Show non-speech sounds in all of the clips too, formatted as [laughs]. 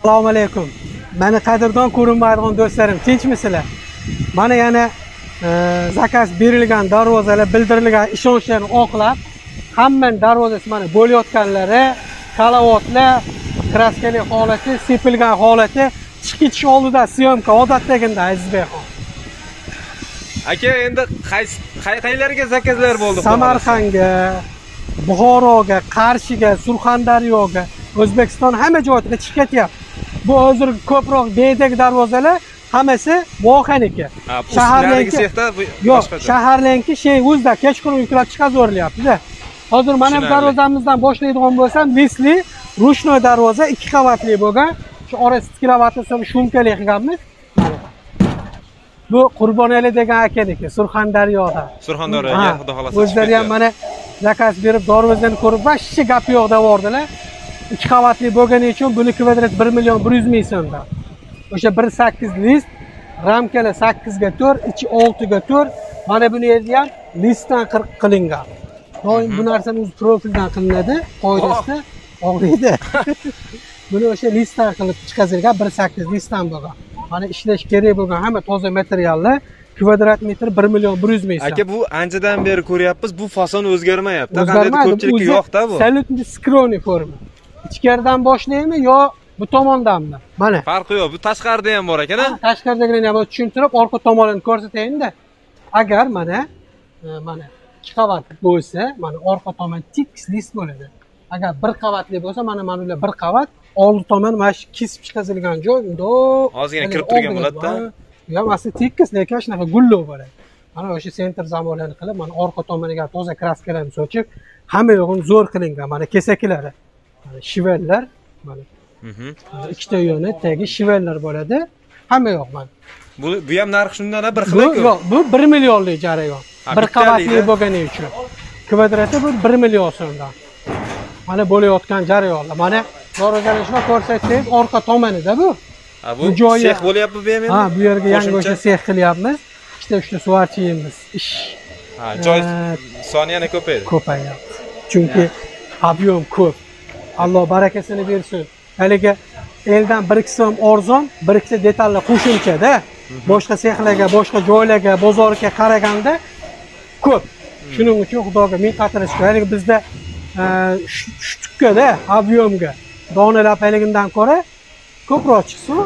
assalomu alaykum. Mani qadrdon ko'rinmaydigan do'stlarim tinchmisizlar? Mana yana e, zakaz berilgan darvozalar bildirilgan ishonchlarni oqlab hammani darvozasi mana bo'layotganlari kalavatlar kraskali holati sepilgan holati chiqib ketish oldida syomka odatdagida azizbekxon aka endi qaysi qay- qaylarga zakazlar bo'ldi samarqandga buxoroga qarshiga surxondaryoga o'zbekiston hamma joyga chiqib ketyapti bu hozir ko'proq bedek darvozalar hammasi vohaniki bu yo'q boshqacha. shaharlarniki shay o'zida kechqurun yuklab chiqazo'rlyaptida hozir mana bu darvozamizdan boshlaydigan bo'lsam lisli rushnoy darvoza ikki qavatli bo'lgan. Shu orasi tiklavati shumkali qilganmiz. Bu qurbonali degan akaniki surxondaryoda. Surxondaryoga xudo xohlasa o'zlari ham mana zakaz berib darvozani ko'rib вообще gap yo'q deyordilar ikki qavatli bo'lgani uchun buni kvadrat bir million bir yuz ming so'mdan o'sha bir sakkiz list ramkalar sakkizga to'rt ichi oltiga to'rt. Mana buni yerda ham listdan qilingan. Doim bu narsani o'zi profildan qilinadi qoidasida og'riydi. [laughs] Buni o'sha listdan qilib chiqazilgan bir sakkiz listdan bo'lgan. Mana ishlash kerak bo'lgan hamma toza materiallar kvadrat metr bir million bir yuz ming so'm aka bu anchadan beri ko'ryapmiz bu fason o'zgarmayapti. Qandaydir o'zgarmaydi ko'pchilikka yo'qda bu? salutni skro'niy forma ichkaridan boshlaymi yo bu tomondanmi? Mana. Farqi yo'q bu tashqarida ham bor ekana. Tashqaridagilarni ham tushuntirib orqa tomonini ko'rsatayinda agar mana e, mana ikki qavatli bo'lsa mana orqa tomon tekis list bo'ladi. Agar bir qavatli bo'lsa mana mana bular bir qavat oldi tomon mana shu kesib chiqazilgan joy bundoq Ozgina kirib turgan bo'ladida. bu ham asli tekis lekin shunaqa gullov bo'ladi. Mana o'sha sentr zamonlarni qilib mana orqa tomoniga toza kraskalarni sochib hamma yog'ini zo'r qilingan mana kesaklari shivellar mana. Mhm. mana ikkita yoni tagi shivellar bo'ladi hamma yoq mana. Bu bu ham narxi shundan bir bu xil yo'q bu bir millionlik jarayon. Bir qavatli bo'lgani uchun. Kvadrati bu bir million so'mdan. Mana bo'layotgan jarayonlar. Mana shunday ko'rsatsangiz orqa tomonida bu. Bu joyi- sex bo'lyapti bu ham ha bu yerga yangi o'sha sex qilyapmiz. Ikkita uchta suvarchiyimiz. Ish. Joy soni yana ko'paydi. Ko'payyapti chunki ob'yom ko'p alloh barakasini bersin. Haligi eldan bir ikki so'm arzon bir ikkita detallar qo'shimchada boshqa sexlarga boshqa joylarga bozorga qaraganda ko'p. Shuning uchun xudoga ming qatla shukr haligi bizda e, sh- shtukkada ob'yomga donalab haligidan ko'ra ko'proq chiqsin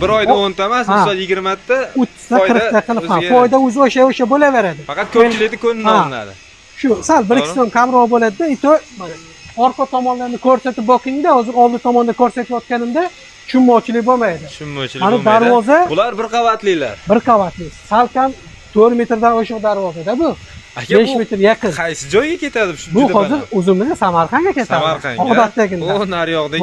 bir, oyda o'nta emas misol yigirmata o'ttizta qirqta qilib ha o'ziga foyda o'zi o'sha o'sha bo'laveradi. Faqat ko'pchilikni ko'nglini olinadi. Shu sal bir ikki so'm kamroq bo'ladida и то mana orqa tomonlarni ko'rsatib boqingda hozir oldi tomonda ko'rsatayotganimda tushunmovchilik bo'lmaydi. Tushunmovchilik Mana bo'lmaydi. darvoza- bular bir qavatlilar. Bir qavatli. Salkam to'rt metrdan oshiq darvozada bu. Aka besh metr yaqin. qaysi joyga ketadi bu hozir o'zimizni samarqandga ketadi. Samarqandga. Odatdagida o naryoqdagi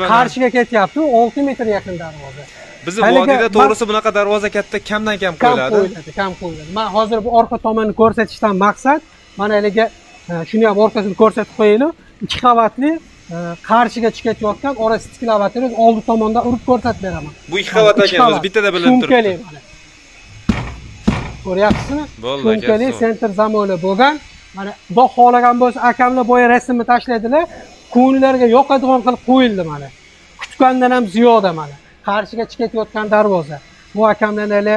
bu qarshiga ketyapti u olti metr yaqin darvoza. Bizni vodiyda to'g'risi bunaqa darvoza katta kamdan kam kam qo'yiladi. qo'yiladi kam qo'yiladi. Man hozir bu orqa tomonni ko'rsatishdan maqsad mana haligi e, shuni ham orqasini ko'rsatib qo'yaylik ikki qavatli e, qarshiga chiqayotgan orasi tiklavatini oldi tomondan urib ko'rsatib beraman. Bu ikki qavat ekan o'zi bittada bilinib turibdi. Ko'ryapsizmi? Bo'ldi zo'r. sentr zamoni bo'lgan. Mana xudo xohlagan bo'lsa akamlar boya rasmni tashladilar. Ko'ngillariga yoqadigan qilib qo'yildi mana. Kutgandan ham ziyoda mana. Qarshiga chiqayotgan darvoza. Bu akamlarni hali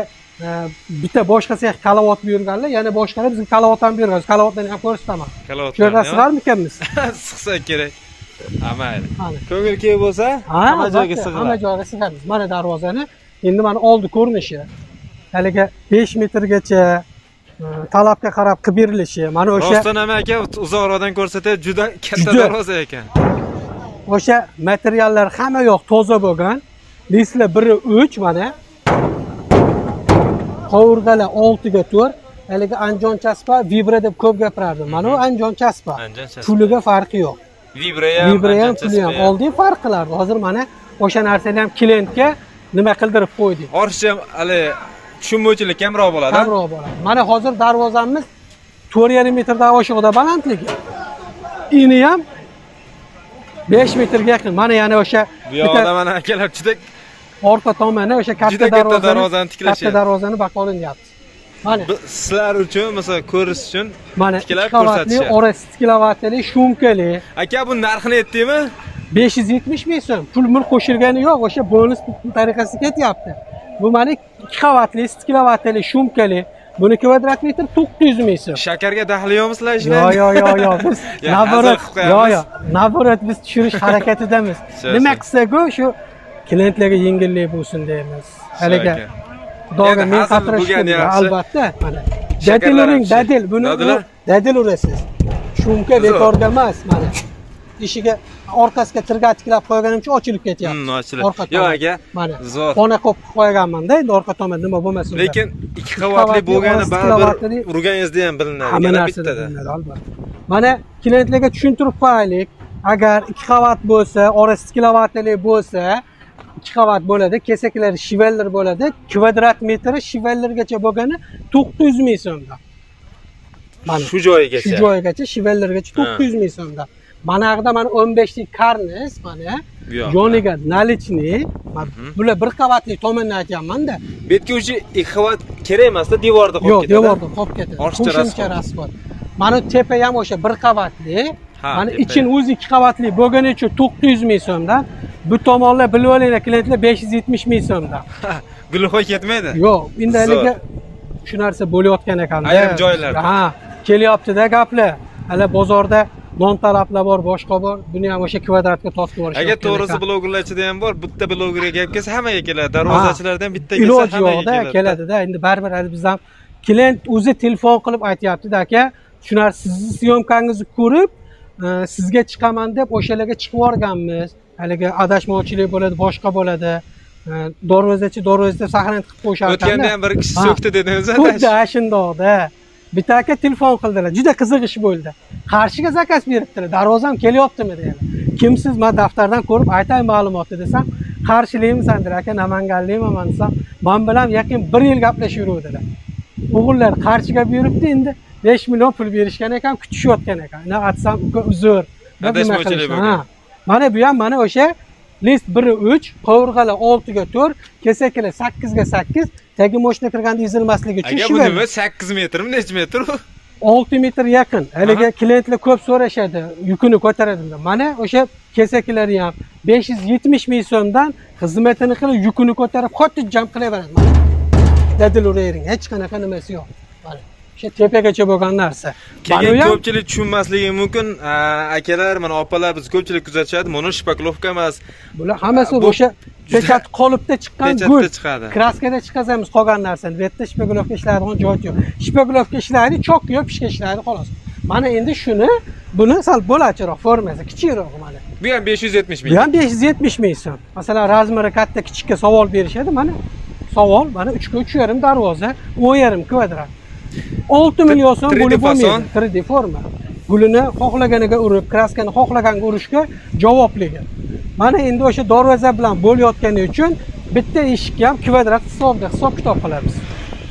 bitta boshqa sex kalavat buyurganlar yana boshqalar bizga kalavat ham buyurgan kalavatlarni ham ko'rsataman. Shu yerda sig'armikanmiz [laughs] sig'sa kerak. Ha mayli ko'ngil kerak bo'lsa Ha, hamma joyga albatta, hamma joyga sig'amiz mana darvozani. Endi mana oldi ko'rinishi. Haligi besh metrgacha e, talabga qarab qilib berilishi. Mana o'sha rostdan ham aka uzoqroqdan ko'rsatib juda katta darvoza ekan. O'sha materiallar hamma yoq toza bo'lgan. Listlar biri uch mana qovurg'alar oltiga to'rt haligi anjon chaspa vibra deb ko'p gapirardim mana bu anjon chaspa Anjon chaspa. puliga farqi yo'q. Vibra ham vibra ham puli ham. Oldin farq qilardi. Hozir mana o'sha narsani ham klientga nima qildirib qo'ydik. Ortiqcha hali tushunmovchilik kamroq bo'ladi kamroq bo'ladi. Mana hozir darvozamiz to'rt yarim metrdan oshiqda balandligi ini ham besh metrga yaqin. Mana yana o'sha bu yoqda mana [laughs] akalar juda orqa tomoni o'sha katta darvozani tiklashyapti. katta darvozani baqolinyapti mana. Bu sizlar uchun masalan ko'rish uchun mana tiklab ikki qavatli ko'rsatishyapti. orasi tiklavatli shumkali. Aka bu narxini aytdingmi? besh yuz yetmish ming so'm. Pul mul qo'shilgani yo'q o'sha bonus tariqasida ketyapti. Bu mana ikki qavatli stiklavatli shumkali. Buni kvadrat metr to'qqiz yuz ming so'm. Shakarga daxli yo'qmi sizlar ishlar yo yo [laughs] yo biz Ya, naborat hazil qilib yo qo'yamiz. yo naborat biz tushirish harakatidamiz. [laughs] Nima shu. qilsak-ku shu klientlarga yengillik bo'lsin deymiz. Haligi xudoga men qatnashdim yaxshi. albatta. Mana dadil uring dadil buni dadil urasiz. Shumka bekorga emas mana. Ishiga orqasiga tirgatiklab qo'yganim uchun ochilib ketyapti. Hmm, ochilib. orqa Yo'q, aka. mana. Zo'r. xona qo'yib qo'yganmanda endi orqa tomon nima bo'lmasin lekin ikki qavatli, bo'lgani baribir urganingizda ham bilinadi. Hamma yana narsa bittada. bilinadi, albatta. Mana klientlarga tushuntirib qo'yaylik. Agar ikki qavat bo'lsa orasi kilovatli bo'lsa ikki qavat bo'ladi kesaklari shivellar bo'ladi kvadrat metri shivellargacha bo'lgani to'qqiz yuz ming so'mdan mana shu joyigacha shu joyigacha shivellargacha to'qqiz yuz ming so'mdan mana yoqda mana o'n beshlik karniz mana yoniga наличный bular bir qavatli tomondan aytyapmanda. Bu yerga уже ikki qavat kerak emasda devorda qolib yo'q ketadi devorda qolib ketadi. Qo'shimcha rasxod mana tepa ham o'sha bir qavatli. Mana tepa ichin ham. o'zi ikki qavatli bo'lgani uchun to'qqiz yuz ming so'mdan bu tomonlar bilib olinglar klientlar besh yuz yetmish ming so'mdan [laughs] gulihoy ketmaydi? Yo'q endi haligi shu narsa bo'layotgan ekanda. Ayrim joylarda. ha kelyaptida gaplar. Hali bozorda non talablar bor boshqa bor. Buni ham o'sha kvadratga tortib yuborishgan agar to'g'risi blogerlar ichida ham bor bitta blogerga gap kelsa hammaga keladi. Darvozachilarda ham bitta kelsa iloji yo'qda keladi. keladida. Endi baribir hali biz ham klient o'zi telefon qilib aytyaptida aka shu narsa sizni syomkangizni ko'rib sizga chiqaman deb o'shalarga chiqib yuborganmiz. Haligi adashmovchilik bo'ladi boshqa bo'ladi. Dorvozachi dorvoza deb qilib qo'yishar o'tganda ham bir kishi so'kdi dedingiz xuddi shundoqda. Bitta aka telefon qildilar juda qiziq ish bo'ldi. Qarshiga zakaz beribdilar darvozam kelyaptimi degan kimsiz man daftardan ko'rib aytay ma'lumotni desam qarshilikmisan dedilar aka namanganlikman desam man bilan yaqin bir yil gaplashib yuruvdilar o'g'illar qarshiga buyuribdi endi besh million pul berishgan ekan kutishayotgan ekan. Man aytsam uka uzr. Mana bu ham mana o'sha list biri uch qovurg'alar oltiga to'rt kesakilar sakkizga sakkiz tagi moshina kirganda ezilmasligi uchun aka bu nima sakkiz metrmi necha metr u? Olti metr yaqin. Haligi klientlar ko'p so'rashadi yukini ko'taradi. Deb. mana o'sha kesaklari ham besh yuz yetmish ming so'mdan xizmatini qilib yukini ko'tarib xotirjam qilaveradi. Dadil uravering hech qanaqa nimasi yo'q o'sha tepagacha bo'lgan narsa. Keyin ko'pchilik tushunmasligi mumkin. Akalar mana opalar biz ko'pchilik kuzatishadi. Buni shpaklovka emas. Bular hammasi Bu o'sha [laughs] pechat qolipda chiqqan gul. chiqadi. kraskada chiqazamiz qolgan narsani. Bu yerda shpekulovka ishlaydigan joyi yo'q. Shpekulovka ishlaydi chok yo'q pishga ishlaydi xolos. Mana endi shuni buni sal bo'lakchiroq formasi kichikroq mana. Bu ham besh yuz yetmish bu ming ham besh yuz yetmish ming so'm. Masalan razmeri katta kichikka savol berishadi mana savol mana uchga uch yarim darvoza o'n yarim kvadrat olti million so'm 3D bo'lib bo'lmaydi. 3D forma. Gulini xohlaganiga urib kraskani xohlaganga urishga javobligi mana endi o'sha darvoza bilan bo'layotgani uchun bitta eshikka ham kvadrat hisobida hisob kitob qilamiz.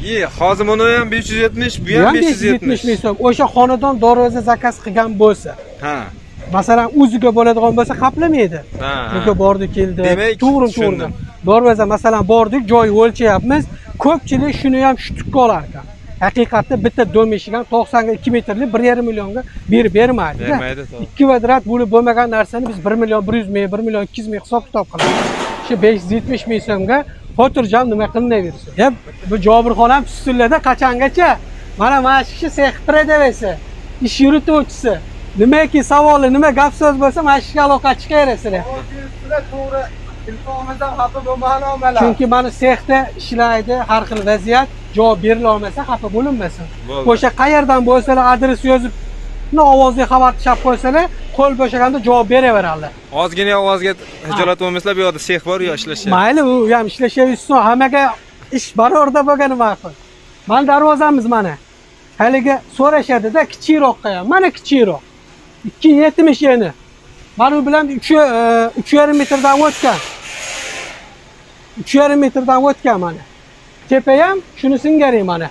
Ye hozir buni ham besh yuz yetmish bu ham besh yuz yetmish. ming so'm. O'sha xonadon darvoza zakaz qilgan bo'lsa ha. masalan o'ziga bo'ladigan bo'lsa qaplamaydi ha Uka bordi keldi. Demak, to'g'ri to'g'ri. Dorvaza masalan bordik, joy o'lchayapmiz. Ko'pchilik shuni ham shtukka olar ekan. Haqiqatda bitta dom eshik ham 90 ga 2 metrli 1,5 millionga berib bermaydi. Bermaydi. 2 kvadrat bo'lib bo'lmagan narsani biz 1 million 100 ming, 1 million 200 ming hisob kitob qilamiz. Shu 570 ming so'mga xotirjam nima qilinaversin. Ya bu Jobirxon ham ustunlarda qachongacha? Mana mana shu kishi sex predavesi, ish yurituvchisi. Nimaki savoli, nima gap so'z bo'lsa, mana shu aloqa chiqaverasizlar. to'g'ri telefonimizdan xafa bo'lmagani omalar Chunki mana sexda ishlaydi, har xil vaziyat, javob berila olmasa xafa bo'linmasin. O'sha qayerdan bo'lsalar adres yozib, ovozli xabar chap qo'ysalar, qo'l bo'shaganda javob beraveradilar. ozgina ovozga hijolat bo'lmaysizlar bu yoqda sex bor yo ishlashyapti Mayli, u ham ishlashaversin, hammaga ish barobarda bo'lgani ma'qul. Mana darvozamiz mana. Haligi so'rashadi-da, kichikroqqa ham. Mana kichikroq. 270 yeni. Mana u bilan 3 3,5 metrdan o'tgan. 3,5 metrdan o'tgan mana. Tepa ham shuni singari mana.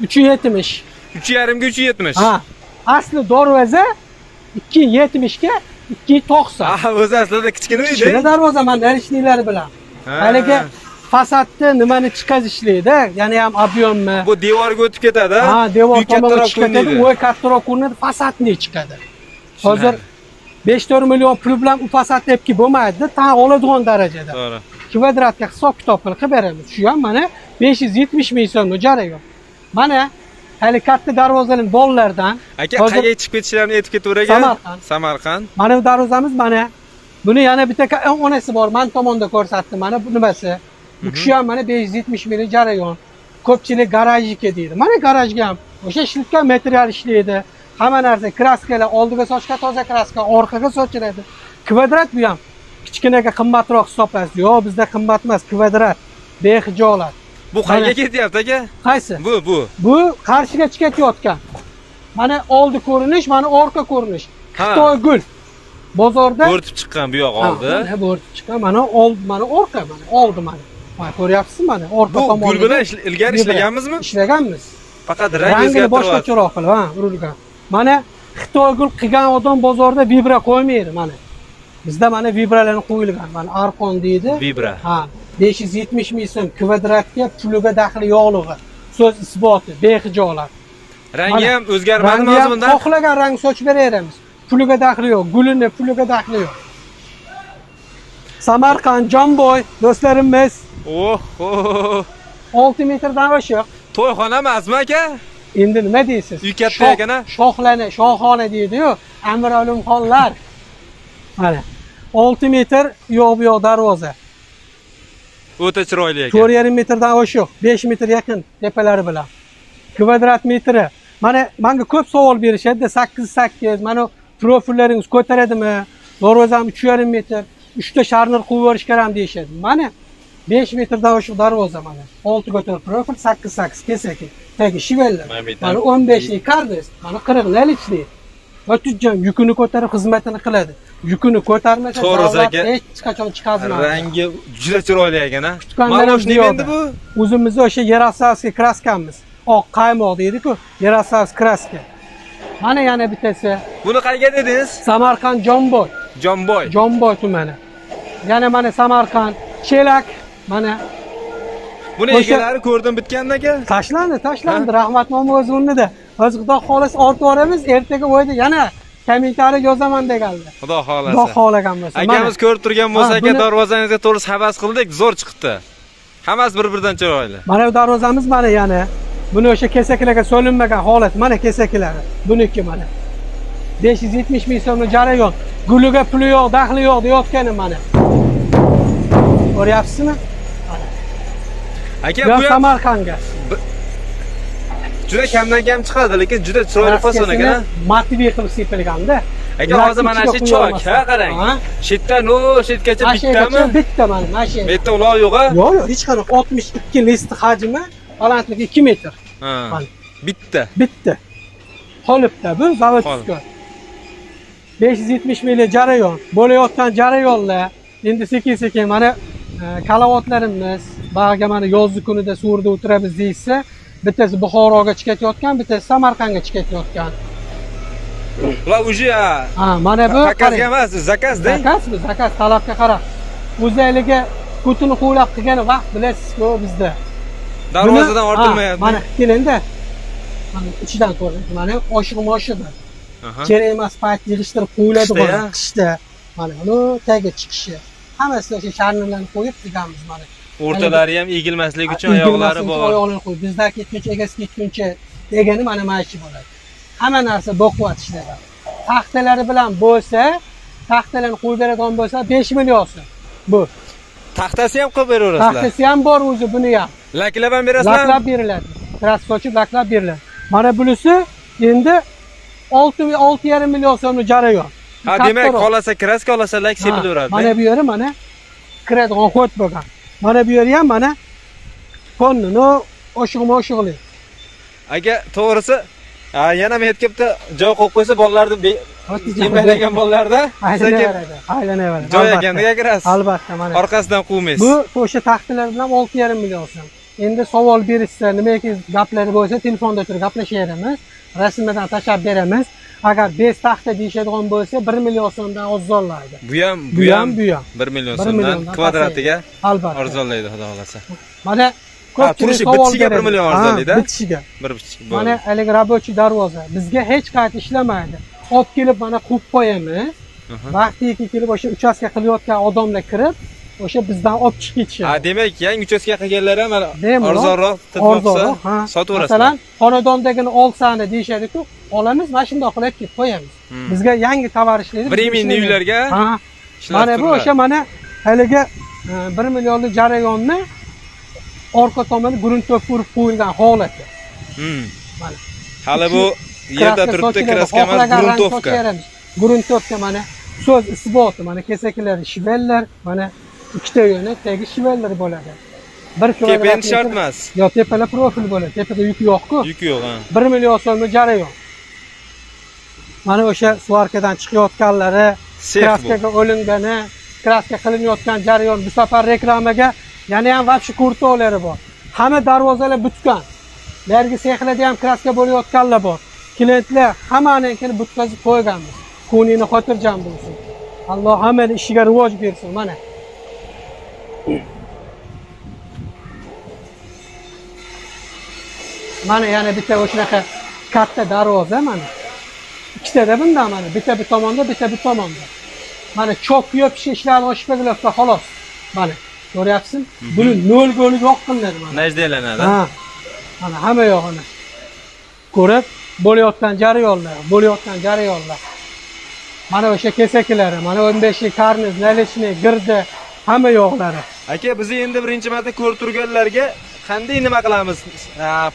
370. uch yarimga uch yetmish Ha. Asli darvoza 270 ga 290. ha o'zi aslida kichkina Kichkina edi darvoza mana narishniklari bilan. Ha. Haligi fasadni nimani chiqazishlikda, ya'ni ham объемni bu devorga o'tib ketadi ha devor tomonga chiqib ketadi ko'rinadi. voy kattaroq ko'rinadi fasadni chiqadi hozir 5-4 million pul bilan upasatlepki bo'lmaydi tan oladigan darajada to'g'ri kvadratga hisob kitob qilib beramiz. Shu ham mana 570 ming so'mni jarayon mana hali katta darvozalar bolalardan aka qayerga chiqib ketishlarini aytib ketaver aka Samarqand. samarqand. Mana bu darvozamiz mana buni yana bitta onasi bor man tomonda ko'rsatdim mana bu nimasi. Bu kishi ham mana 570 ming jarayon ko'pchilik garajniki deydi. Mana garajga ham o'sha ishlatgan material ishlaydi hamma narsa kraskalar oldiga sochgan toza kraska orqaga sochiladi kvadrat bu ham kichkinaga qimmatroq hisoblaysiz yo'q bizda qimmat emas kvadrat behijolat. Bu qayerga ketyapti aka? Qaysi? Bu bu. Bu qarshiga chiqayotgan. Mana oldi ko'rinish mana orqa ko'rinish. Xitoy gul. Bozorda bo'rtib chiqqan bu yoq oldi. mana bu o'rtib chiqqan. Mana oldi mana orqa mana oldi mana. Mana ko'ryapsizmi mana orqa bu tomonida gul bilan ilgari ishlaganmizmi? ishlaganmiz. Faqat rang rangini boshqacharoq qilib ha urilgan mana xitoy gul qilgan odam bozorda vibra qo'ymaydi mana. Bizda mana vibralarni qo'yilgan. Mana arqon deydi. Vibra. Ha 570 ming so'm kvadratga puliga daxli yo'qlig'i so'z isboti behijolat. Rangi ham o'zgarmadimi ham bundan xohlagan rang sochib beraveramiz. Puliga daxli yo'q gulini puliga daxli yo'q. Samarqand jonboy do'stlarimiz. Oh oh 6 metrdan oshiq. To'yxona emasmi aka endi nima deysiz? Uy katta Shoh- ekan-a? shohlana shohona deydiyu. Amir olimxonlar. Mana. 6 metr u yoq bu yoq darvoza o'ta chiroyli ekan. To'rt yarim metrdan oshiq 5 metr yaqin tepalari bilan. Kvadrat metri. Mana manga ko'p savol berishadida sakkiz sakkiz. Mana profillaringiz ko'taradimi? Darvozam uch yarim metr. Uchta sharnir quvib yuborish kerakmi deyishadi mana besh metrdan oshiq darvoza mana. Olti ko'tar profil sakkiz sakkiz. Kesaki tagi shivellar Mana mana o'n beshlik karniz mana qirq nalichli o'tijjon yukini ko'tarib xizmatini qiladi. Yukini ko'tarmasa To'g'ri, aka. hech qachon chiqazmaydi rangi juda chiroyli ekan a Tutganlarim malosh nima endi bu. O'zimizni o'sha yaroslavskiy kraskamiz. Oq qaymoq deydiku yaroslavskiy kraska. Mana yana bittasi. Buni qayerga dedingiz? Samarqand jonboy jonboy jonboy tumani. Yana mana samarqand chelak mana buni egalari ko'rdim bitganda aka tashlandi. Tashlandi rahmatnoma o'z o'rnida o'zi xudo xohlasa ortib yuboramiz ertaga o'yda yana kommentariy yozaman deganlar. Xudo xudo xohlasa. xohlagan bo'lsa akamiz ko'rib turgan bo'lsa aka darvozangizga to'g'risi havas qildik zo'r chiqibdi. Hammasi bir biridan chiroyli. Mana bu darvozamiz mana yana. Buni o'sha kesaklarga solinmagan holat mana kesaklari buniki mana. besh yuz yetmish ming so'mni jarayon. Guliga puli yo'q daxli yo'q deyotganim mana. Ko'ryapsizmi aka bu samarqandga. Juda kamdan kam chiqadi lekin juda chiroyli fason ekan a. motiviy qilib sepilganda aka hozir mana shu chok ha qarang. Chetdan u chetgacha bittami mashinacha bitta mana mashina bu yerda uloq yo'q a yo'q yo'q hech qanaqa. Oltmish ikki hajmi balandligi ikki metr. Ha, Mana. bitta. Bitta. Qolipda bu zavod Qolip. uskon besh yuz yetmish jarayon. Bo'layotgan jarayonlar. Endi sekin sekin mana e, kalavatlarimiz bag'ga mana yozgi kunida suvda o'tiramiz deyishsa bittasi buxoroga chiqayotgan bittasi samarqandga chiqayotgan. Ular уже ha mana bu zakazga emas zakazda zakaz bu zakaz talabga qarab o'zi haligi putini quvlab qilgan vaqt bilasizku bizda. Darvozadan ortilmayapti. Mana kelingda ichidan ko'ring mana oshiq moshiq Aha. kerak emas payt yig'ishtirib Qishda-ya? qishda mana uni tagi chiqishi hammasi o'sha sharnirlarni qo'yib qilganmiz mana. O'rtalari ham egilmasligi uchun oyoqlari bor. Oyoqlarni qo'yib bizda ketguncha egasi ketguncha degani mana mana shu bo'ladi. Hamma narsa baquvvat ishlaydi taxtalari bilan bo'lsa taxtalarni qo'yib beradigan bo'lsa besh million so'm. Bu. Taxtasi ham qilib beraverasizlar. Taxtasi ham bor o'zi buni ham. Laklab ham berasizlar. Laklab beriladi. Kraska sochib laklab beriladi. Mana bunisi endi olti olti yarim million so'mni jarayon ha demak qolasa kraska olasa lak sepilaveradi mana bu yeri mana kiradigan xot bo'lgan mana bu yeri ham mana fonnini oshiq moshiqli aka to'g'risi yana men aytganda joy qo'yib qo'ysa bolalarni yemaydigan bolalarda aylanaveradi aylanaveradi joy ekaniga kirasiz albatta mana. Orqasidan quvmaysiz bu o'sha taxtalar bilan olti yarim million so'm. Endi savol berishsa nimaki gaplari bo'lsa telefonda turib gaplashaveramiz rasmdan tashlab beramiz agar bez taxta deyishadigan bo'lsa bir million so'mdan arzonlaydi bu ham bu ham bu ham. bir million so'mdan kvadratiga albatta. arzonlaydi xudo xohlasa. Mana ko'pchilik turishi, bitishiga bir million Ha, arzonlaydi-a? bitishiga. Bir mana haligi рабочий darvoza bizga hech qayerda ishlamaydi. Olib kelib mana quvib qo'yamiz. Vaqtiki kelib o'sha uchastka qilayotgan odamlar kirib o'sha bizdan olib chiqib Ha, ketishadi demak, yangi uchastka qilganlar ham arzonroq arzonroq ha. sotaverasizlar. masalan xonadondagini olsani deyishadiku olamiz mana shundoq qilib kelib qo'yamiz. Hmm. bizga yangi tovar ishlaydi Временный uylarga ha. Mana bu o'sha mana haligi e, bir millionlik jarayonni orqa tomoni gruntov urib qo'yilgan holati Hmm. mana. Hali bu yerda turibdi, kraska emas, gruntovka. gruntovka mana so'z isboti mana kesaklari shivellar mana ikkita tagi shivellar bo'ladi. Bir Tepa endi shart emas. yo tepada profil bo'ladi. Tepada yuk yo'qku. Yuk yo'q, ha. bir million so'mlik jarayon mana o'sha svarkadan chiqayotganlari kraskaga o'lingani kraska qilinayotgan jarayon bu safar reklamaga yana ham вообще kurtovlari bor. Hamma darvozalar butgan. Narigi sexlarda ham kraska bo'layotganlar bor. Klientlar hammanikini butkazib qo'yganmiz. Ko'nglingni xotirjam bo'lsin. Alloh hammani ishiga rivoj bersin mana mana yana bitta o'shanaqa katta darvoza mana ikkitada bundan mana bitta bir tomonda bitta bir tomonda. Mana chok yopish ishlari oshib kelyapti xolos mana ko'ryapsizmi? Buni nol go'li yo'q qilinadi mana Najdalanadi. ha? Mana hamma yog'ini ko'rib bo'layotgan jarayonlar bo'layotgan jarayonlar. Mana o'sha kesaklari mana o'n beshlik karniz наличный girdi hamma yo'qlari. Aka, bizni endi birinchi marta ko'rib turganlarga qanday nima qilamiz?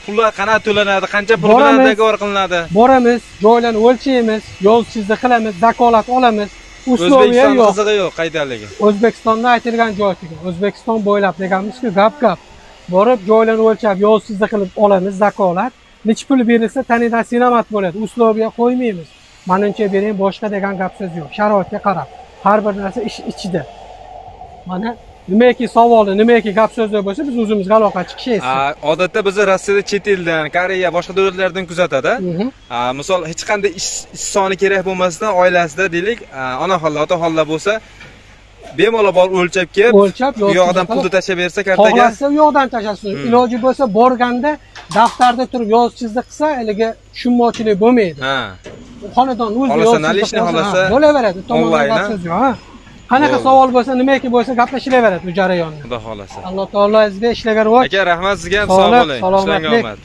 Pullar qanaqa to'lanadi, qancha pul bilan dogovor qilinadi? boramiz joylarni o'lchaymiz yo'l chiziq qilamiz zakolat olamiz. Условия yo'q. qizig'i yo'q qayerligi. o'zbekistonda aytilgan joy o'zbekiston bo'ylab deganmizku gap gap. Borib joylarni o'lchab yo'l chiziq qilib olamiz zakolat. Nechi pul berilsa tanidan sinomat bo'ladi. Условия qo'ymaymiz. Manimcha bering boshqa degan gap so'z yo'q. Sharoitga qarab. Har bir narsa ish ichida. Mana nimaki savoli nimaki gap so'zlar bo'lsa biz o'zimizga aloqachi kishi odatda biz Rossiyada chet eldan, Koreya, boshqa davlatlardan kuzatadi. Mhm. Misol hech qanday ish soni kerak bo'lmasdan oilasida deylik, ha, ona xolla, ota xolla bo'lsa, bemalol borib o'lchab kelib, o'lchab bu yoqdan pulni tashlab bersa kartaga. xohlasa u yoqdan tashlasin iloji bo'lsa borganda daftarda turib yoz chiziq qilsa haligi tushunmovchilik bo'lmaydi Ha. xonadon o'zi Xohlasa наличный, xohlasa bo'laveradi tomondan onlayn, gap so'z yo'q qanaqa savol bo'lsa nimaki bo'lsa gaplashilaveradi bu jarayonni Xudo xolasa. alloh taolo sizga ishlagan rivoj Aka, rahmat sizga ham sog' bo'ling. Salomatlik omad.